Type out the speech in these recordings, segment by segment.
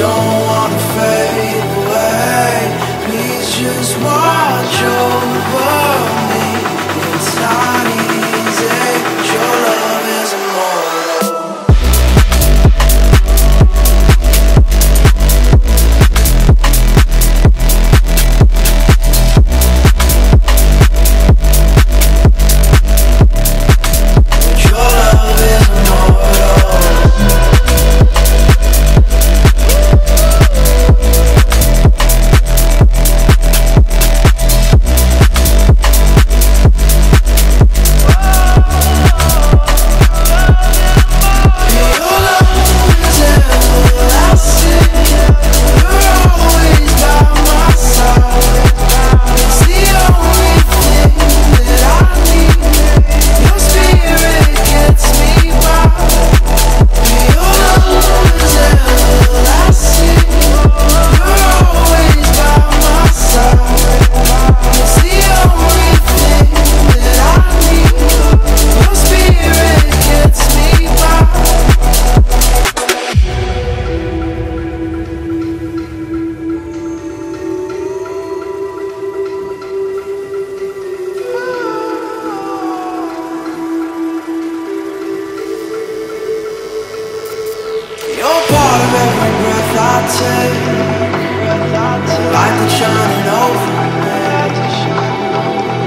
don't wanna fade away. Please just watch your breath I take Light that's shining over. Me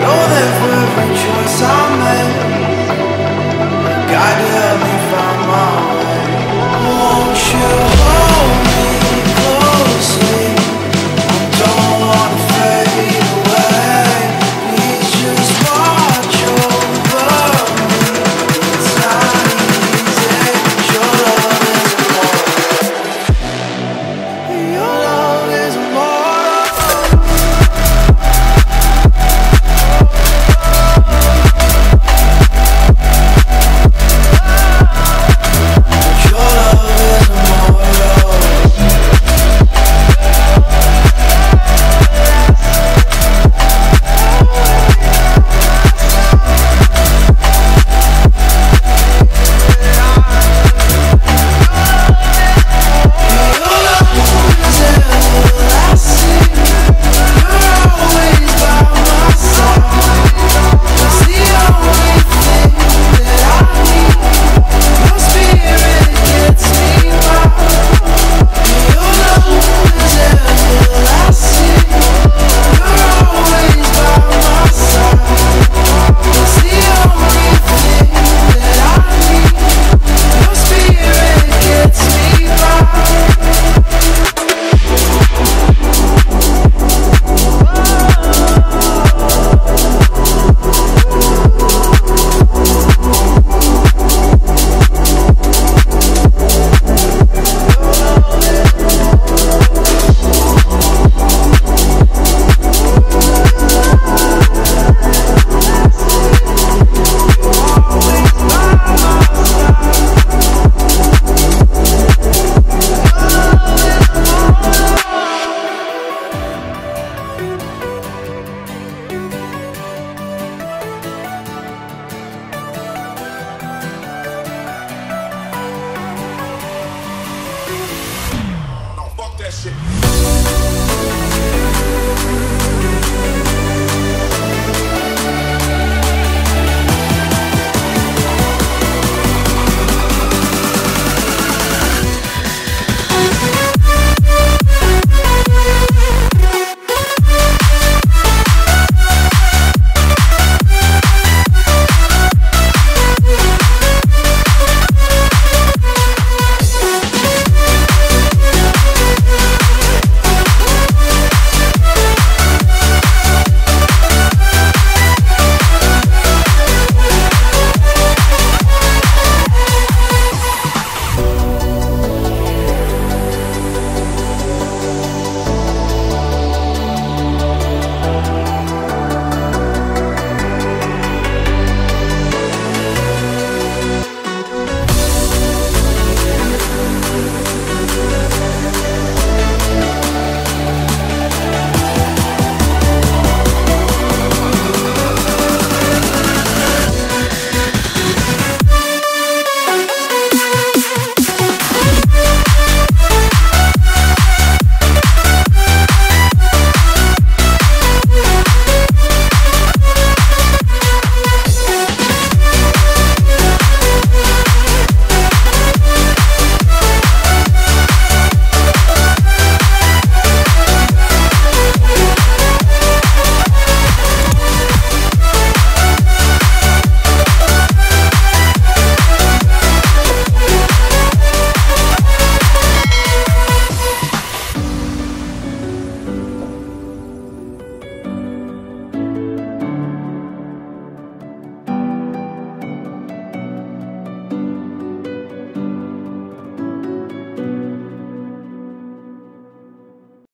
You're there for every choice I make. shit.